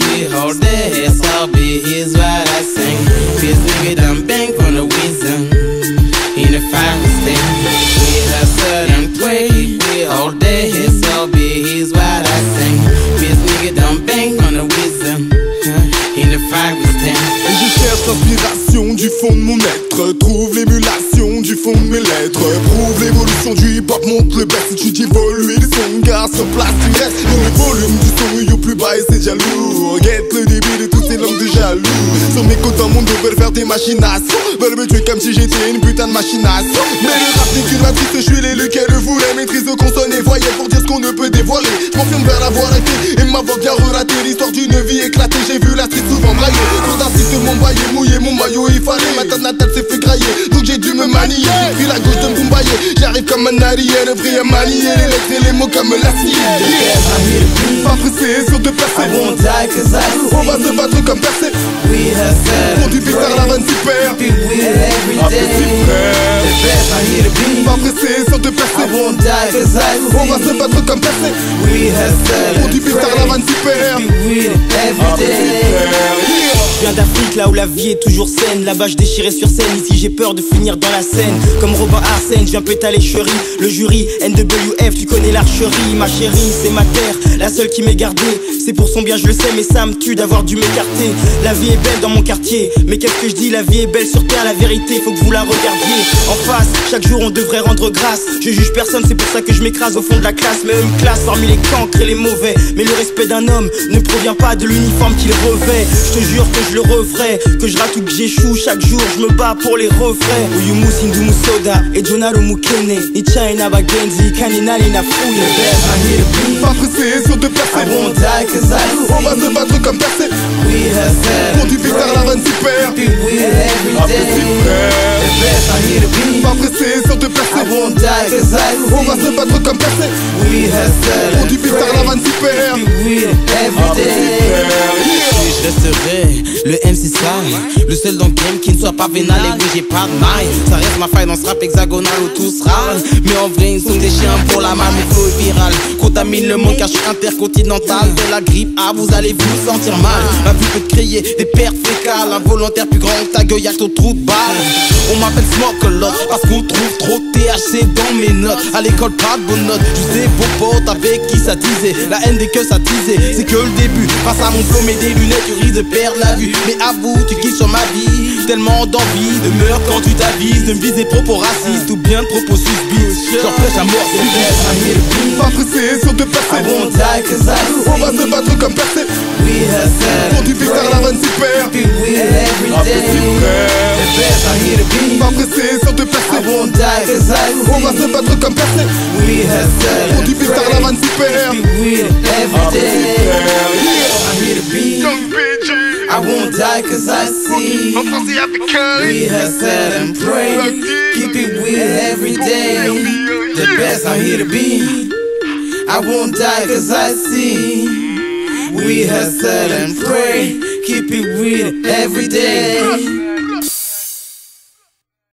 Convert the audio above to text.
we hold that. So be here's what I sing. This nigga done bang from the wisdom. In the fire stay. We hustle and pray. We hold that. So be here's what I sing. This nigga done bang from the wisdom. In the fire stay. Et je cherche l'inspiration du fond de mon être Trouve l'émulation du fond de mes lettres Prouve l'évolution du hip-hop, montre le best Si tu dis évoluer les sons, gars sur place tu restes Dans le volume du son, et c'est lourd Guette le début de toutes ces langues de jaloux. Sur mes côtes, un monde veulent faire des machinations Veulent me tuer comme si j'étais une putain de machination Mais le rap n'est qu'une matrice, je suis l'élu qu'elle voulait Maîtrise de consonnes et voyelles pour dire ce qu'on ne peut dévoiler. Je vers l'avoir été et m'avoir bien relaté L'histoire d'une vie éclatée, j'ai vu la street souvent brailler Pour d'un système m'embrayer, mouiller mon maillot il fallait Ma tante natale s'est fait grailler, donc j'ai dû me manier. Pris la gauche de Mboumbaye, j'arrive comme un arrière Vrai à manier. Les lettres et les mots comme l'acier. Pressé sur de I percer won't die cause I On va se battre comme percé. Pour du pixar la vanne super Keep it with every day. The best I hear to be. Pas pressé percer. Cause I On va se battre comme percé. Pour du pixar la vanne super Keep it with là où la vie est toujours saine. Là-bas, je déchirais sur scène. Ici, j'ai peur de finir dans la scène. Comme Robin Arsène, je viens péter les chéris. Le jury, NWF, tu connais l'archerie. Ma chérie, c'est ma terre, la seule qui m'est gardée. C'est pour son bien, je le sais, mais ça me tue d'avoir dû m'écarter. La vie est belle dans mon quartier. Mais qu'est-ce que je dis? La vie est belle sur terre, la vérité, faut que vous la regardiez. En face, chaque jour, on devrait rendre grâce. Je juge personne, c'est pour ça que je m'écrase au fond de la classe. Mais eux me classent parmi les cancres et les mauvais. Mais le respect d'un homme ne provient pas de l'uniforme qu'il revêt. Je te jure que je le referai, que je rate ou que j'échoue. Chaque jour, je me bats pour les refrains. Uyumu Sindumu Soda et Jonaro Mukene. Ni China Bagenzi, Kaninali na Fouille. Best I hear to be. Pas pressé sur de percer die cause I On va se battre comme percé Pour du pixar la vanne super. Pas pressé sur de percer On va se battre comme percé Pour du pixar la vanne super je resterai le MC Sly Le seul dans le game qui ne soit pas vénal Et oui j'ai pas de maille. Ça reste ma faille dans ce rap hexagonal où tous râlent Mais en vrai ils sont des chiens pour la main Mes flow viral. Contamine le monde car je suis intercontinental. De la grippe ah vous allez vous sentir mal. Ma vue peut te créer des pertes fécales. Involontaire plus grand ta gueule y'a ton trou de balle. On m'appelle Smokelot Parce qu'on trouve trop THC dans mes notes. À l'école pas de bonnes notes sais vos avec qui ça disait. La haine des que ça disait. C'est que le début. Face à mon plomb et des lunettes tu risques de perdre la vue. Mais avoue tu kiffes sur ma vie. Tellement d'envie de meurtre quand tu t'avises De me viser propos racistes ou bien de propos suspicieux J'en prêche à mort be. Pas pressé sur de I On va se battre comme hustle Pour du pixar la vanne super. Pas pressé won't die cause I On va se battre comme percé We la vanne super Keep it with every day. I won't die cause I see. We hustle and pray. Keep it with every day. The best I'm here to be. I won't die cause I see. We hustle and pray. Keep it with every day.